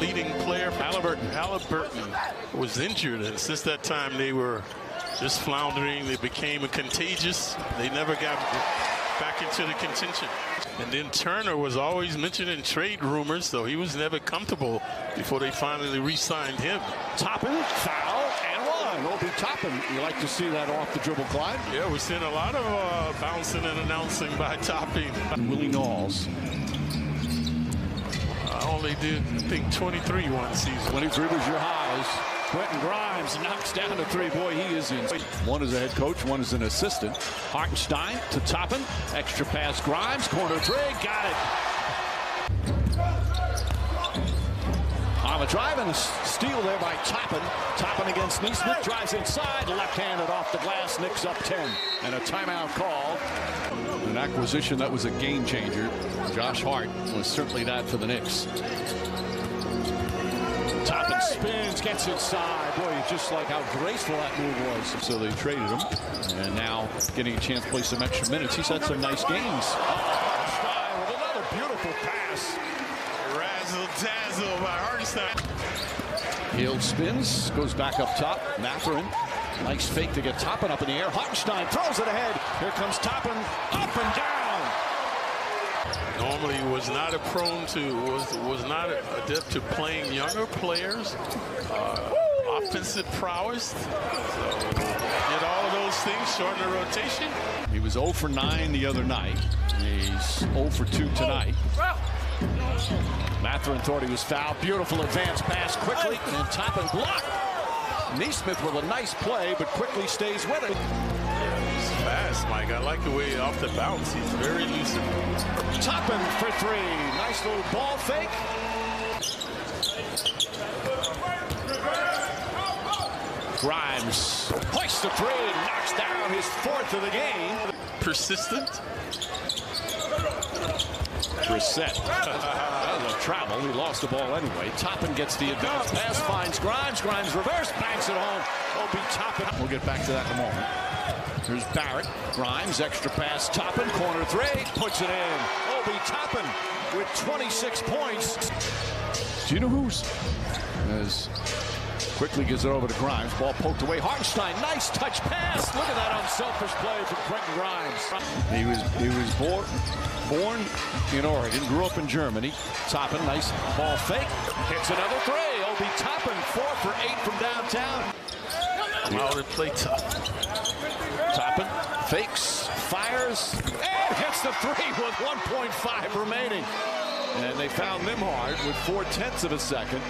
leading player. Haliburton. Haliburton was injured, and since that time they were just floundering. They became a contagious. They never got back into the contention. And then Turner was always mentioned in trade rumors, so he was never comfortable before they finally re-signed him. Toppin, foul, and one. Obi Toppin, you like to see that off the dribble glide? Yeah, we're seeing a lot of uh, bouncing and announcing by Toppin. Willie Knowles. Did, I think, 23 one season. 23 was your highs. Quentin Grimes knocks down a three. Boy, he is in. One is a head coach, one is an assistant. Hartenstein to Toppin. Extra pass, Grimes. Corner three. Got it. On the drive and a steal there by Toppin. Toppin against Nesmith. Drives inside. Left-handed off the glass. Knicks up 10. And a timeout call. An acquisition that was a game changer. Josh Hart was certainly that for the Knicks. Toppin spins, gets inside. Boy, just like how graceful that move was. So they traded him. And now getting a chance to play some extra minutes. He's had some nice games. Oh, with another beautiful pass. Razzle dazzle by Hartenstein. Hield spins, goes back up top. Mathurin. Nice fake to get Toppin up in the air. Hartenstein throws it ahead. Here comes Toppin up and down. Normally was not a prone to was was not adept to playing younger players. Uh, offensive prowess. So did all of those things, shorten the rotation. He was 0 for 9 the other night. He's 0 for 2 tonight. Mathurin thought he was fouled. Beautiful advance pass Quickley oh. and Toppin block. Nesmith with a nice play, but Quickley stays with it. He's fast, Mike. I like the way off the bounce. He's very elusive. Toppin for three. Nice little ball fake. Grimes hoists the three, knocks down his fourth of the game. Persistent. That was a travel. He lost the ball anyway. Toppin gets the advance pass, finds Grimes. Grimes reverse, banks it home. Obi Toppin. We'll get back to that in a moment. Here's Barrett. Grimes, extra pass. Toppin, corner three, puts it in. Obi Toppin with 26 points. Do you know who's? As Quickley gives it over to Grimes. Ball poked away. Hartenstein, nice touch pass. Look at that unselfish play from Quentin Grimes. He was he was born born in Oregon, grew up in Germany. Toppin, nice ball fake. Hits another three. Obi Toppin, four for eight from downtown. Wow, they play tough. Toppin fakes, fires, and hits the three with 1.5 remaining. And they found Nembhard with four tenths of a second.